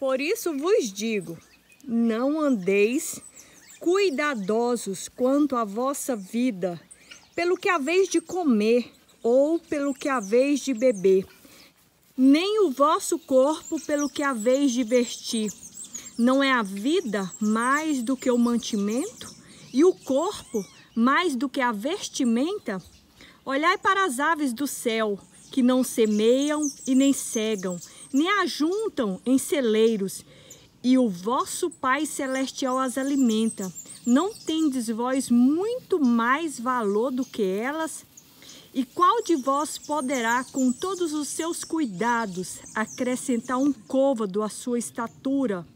Por isso vos digo: não andeis cuidadosos quanto à vossa vida, pelo que haveis de comer ou pelo que haveis de beber, nem o vosso corpo pelo que haveis de vestir. Não é a vida mais do que o mantimento e o corpo mais do que a vestimenta? Olhai para as aves do céu, que não semeiam e nem cegam, nem ajuntam em celeiros, e o vosso Pai Celestial as alimenta. Não tendes vós muito mais valor do que elas? E qual de vós poderá, com todos os seus cuidados, acrescentar um côvado à sua estatura?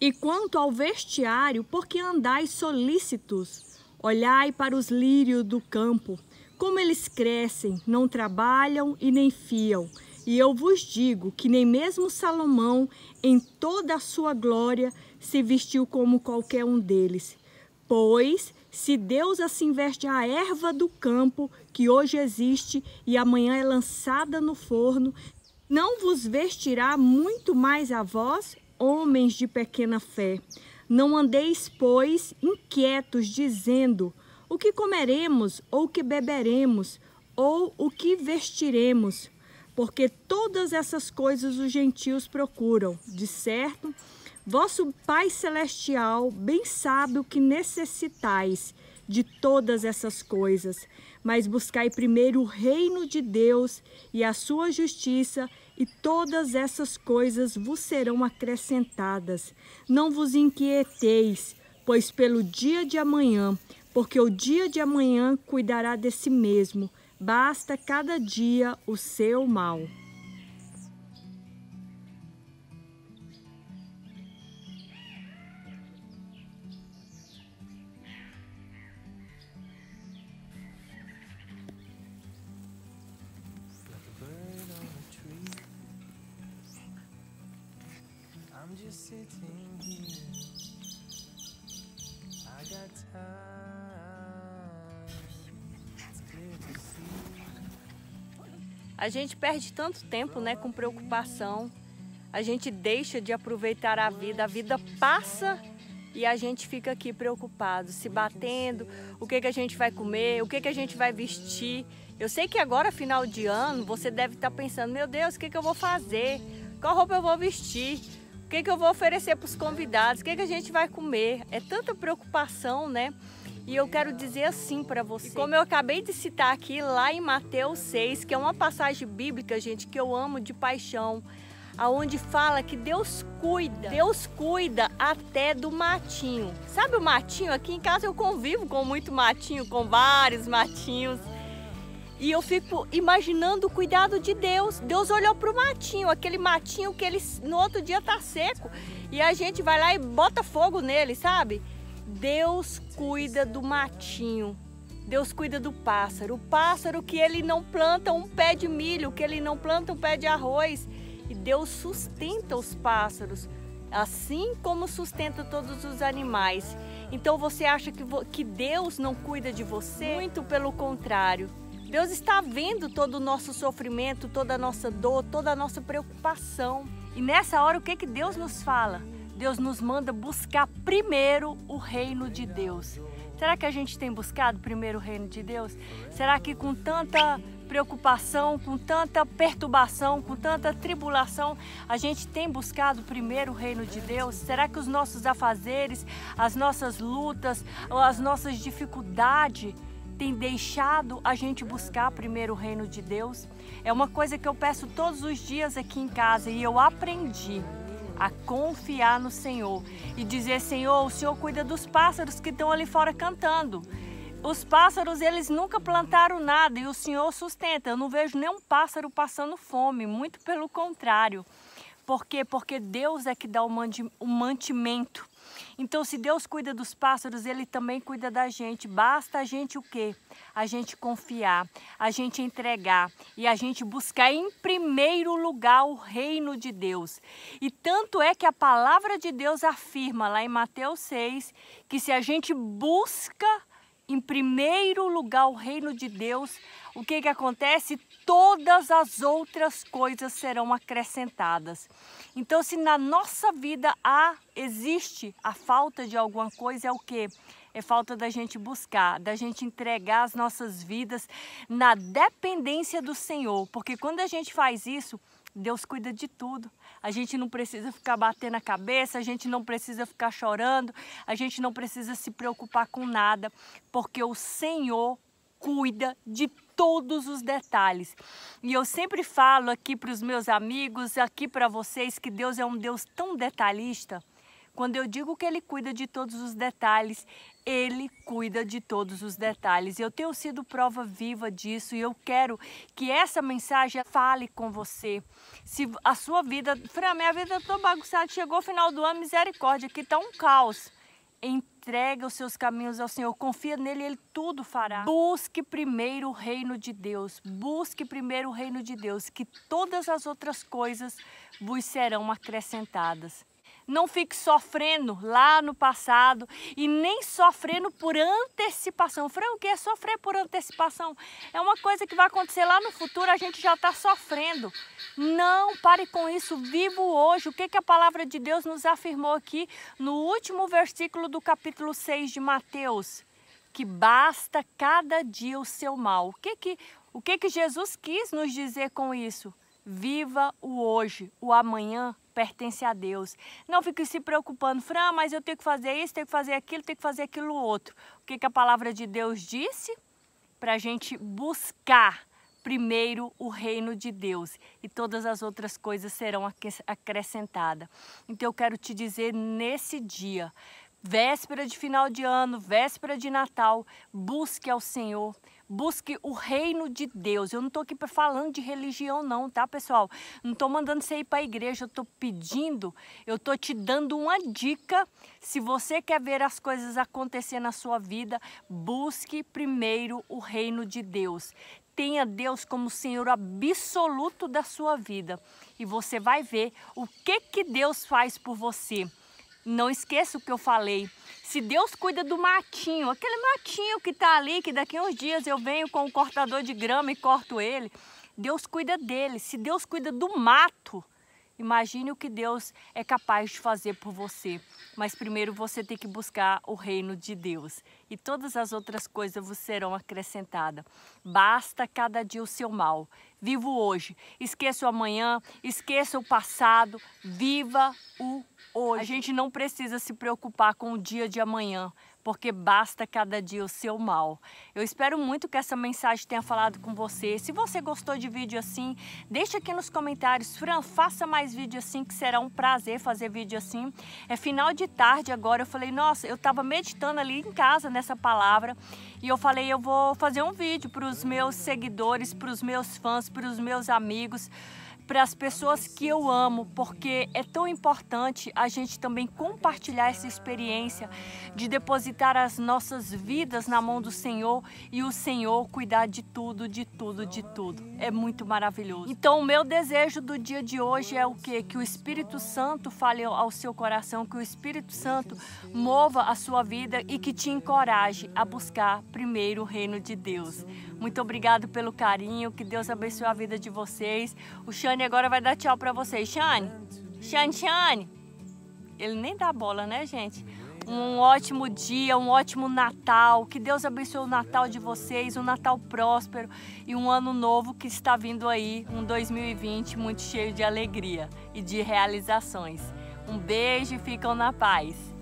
E quanto ao vestiário, por que andais solícitos? Olhai para os lírios do campo, como eles crescem, não trabalham e nem fiam. E eu vos digo que nem mesmo Salomão, em toda a sua glória, se vestiu como qualquer um deles. Pois, se Deus assim veste a erva do campo, que hoje existe e amanhã é lançada no forno, não vos vestirá muito mais a vós, homens de pequena fé? Não andeis, pois, inquietos, dizendo: o que comeremos, ou o que beberemos, ou o que vestiremos? Porque todas essas coisas os gentios procuram. De certo, vosso Pai Celestial bem sabe o que necessitais de todas essas coisas, mas buscai primeiro o reino de Deus e a sua justiça, e todas essas coisas vos serão acrescentadas. Não vos inquieteis, pois pelo dia de amanhã, porque o dia de amanhã cuidará de si mesmo basta cada dia o seu mal. Just sitting here. I got time. A gente perde tanto tempo né, com preocupação, a gente deixa de aproveitar a vida, a vida passa e a gente fica aqui preocupado, se batendo, o que, que a gente vai comer, o que, que a gente vai vestir. Eu sei que agora, final de ano, você deve estar pensando, meu Deus, o que, que eu vou fazer? Qual roupa eu vou vestir? O que, que eu vou oferecer para os convidados? O que, que a gente vai comer? É tanta preocupação, né? E eu quero dizer assim para você. Como eu acabei de citar aqui lá em Mateus 6, que é uma passagem bíblica, gente, que eu amo de paixão, aonde fala que Deus cuida. Deus cuida até do matinho. Sabe o matinho? Aqui em casa eu convivo com muito matinho, com vários matinhos. E eu fico imaginando o cuidado de Deus. Deus olhou para o matinho, aquele matinho que ele no outro dia tá seco. E a gente vai lá e bota fogo nele, sabe? Deus cuida do matinho. Deus cuida do pássaro. O pássaro que ele não planta um pé de milho, que ele não planta um pé de arroz. E Deus sustenta os pássaros, assim como sustenta todos os animais. Então você acha que, que Deus não cuida de você? Muito pelo contrário. Deus está vendo todo o nosso sofrimento, toda a nossa dor, toda a nossa preocupação. E nessa hora, o que, que Deus nos fala? Deus nos manda buscar primeiro o reino de Deus. Será que a gente tem buscado primeiro o reino de Deus? Será que com tanta preocupação, com tanta perturbação, com tanta tribulação, a gente tem buscado primeiro o reino de Deus? Será que os nossos afazeres, as nossas lutas, as nossas dificuldades têm deixado a gente buscar primeiro o reino de Deus? É uma coisa que eu peço todos os dias aqui em casa e eu aprendi a confiar no Senhor e dizer: Senhor, o Senhor cuida dos pássaros que estão ali fora cantando. Os pássaros, eles nunca plantaram nada e o Senhor sustenta. Eu não vejo nenhum pássaro passando fome, muito pelo contrário. Por quê? Porque Deus é que dá o mantimento. Então, se Deus cuida dos pássaros, Ele também cuida da gente. Basta a gente o quê? A gente confiar, a gente entregar e a gente buscar em primeiro lugar o reino de Deus. E tanto é que a palavra de Deus afirma lá em Mateus 6 que se a gente busca em primeiro lugar o reino de Deus, o que que acontece? todas as outras coisas serão acrescentadas. Então, se na nossa vida há, existe a falta de alguma coisa, é o que? É falta da gente buscar, da gente entregar as nossas vidas na dependência do Senhor. Porque quando a gente faz isso, Deus cuida de tudo. A gente não precisa ficar batendo a cabeça, a gente não precisa ficar chorando, a gente não precisa se preocupar com nada, porque o Senhor cuida de todos os detalhes. E eu sempre falo aqui para os meus amigos, aqui para vocês, que Deus é um Deus tão detalhista quando eu digo que Ele cuida de todos os detalhes, Ele cuida de todos os detalhes. Eu tenho sido prova viva disso e eu quero que essa mensagem fale com você. Se a sua vida, Fran, minha vida está bagunçada, chegou o final do ano, misericórdia, aqui está um caos. Entrega os seus caminhos ao Senhor, confia nele, Ele tudo fará. Busque primeiro o reino de Deus, busque primeiro o reino de Deus, que todas as outras coisas vos serão acrescentadas. Não fique sofrendo lá no passado e nem sofrendo por antecipação. Franco, o que é sofrer por antecipação? É uma coisa que vai acontecer lá no futuro, a gente já está sofrendo. Não, pare com isso, vivo hoje. O que, que a palavra de Deus nos afirmou aqui no último versículo do capítulo 6 de Mateus? Que basta cada dia o seu mal. O que, que, o que, que Jesus quis nos dizer com isso? Viva o hoje, o amanhã pertence a Deus. Não fique se preocupando, Fran, mas eu tenho que fazer isso, tenho que fazer aquilo, tenho que fazer aquilo outro. O que, que a palavra de Deus disse? Para a gente buscar primeiro o reino de Deus e todas as outras coisas serão acrescentadas. Então eu quero te dizer nesse dia, véspera de final de ano, véspera de Natal, busque ao Senhor, busque o reino de Deus. Eu não estou aqui falando de religião não, tá pessoal? Não estou mandando você ir para a igreja, eu estou pedindo, eu estou te dando uma dica. Se você quer ver as coisas acontecer na sua vida, busque primeiro o reino de Deus. Tenha Deus como Senhor absoluto da sua vida e você vai ver o que que Deus faz por você. Não esqueça o que eu falei. Se Deus cuida do matinho, aquele matinho que está ali, que daqui a uns dias eu venho com o cortador de grama e corto ele, Deus cuida dele. Se Deus cuida do mato, imagine o que Deus é capaz de fazer por você. Mas primeiro você tem que buscar o reino de Deus. E todas as outras coisas vos serão acrescentadas. Basta cada dia o seu mal. Viva hoje. Esqueça o amanhã, esqueça o passado. Viva o hoje. A gente não precisa se preocupar com o dia de amanhã, porque basta cada dia o seu mal. Eu espero muito que essa mensagem tenha falado com você. Se você gostou de vídeo assim, deixa aqui nos comentários. Fran, faça mais vídeo assim, que será um prazer fazer vídeo assim. É final de tarde agora, eu falei, nossa, eu estava meditando ali em casa nessa palavra e eu falei, eu vou fazer um vídeo para os meus seguidores, para os meus fãs, para os meus amigos, para as pessoas que eu amo, porque é tão importante a gente também compartilhar essa experiência de depositar as nossas vidas na mão do Senhor e o Senhor cuidar de tudo, de tudo, de tudo. É muito maravilhoso. Então, o meu desejo do dia de hoje é o quê? Que o Espírito Santo fale ao seu coração, que o Espírito Santo mova a sua vida e que te encoraje a buscar primeiro o reino de Deus. Muito obrigado pelo carinho, que Deus abençoe a vida de vocês. O Xane agora vai dar tchau para vocês. Xane, Xane, Xane. Ele nem dá bola, né, gente? Um ótimo dia, um ótimo Natal. Que Deus abençoe o Natal de vocês, um Natal próspero e um ano novo que está vindo aí, um 2020 muito cheio de alegria e de realizações. Um beijo e ficam na paz.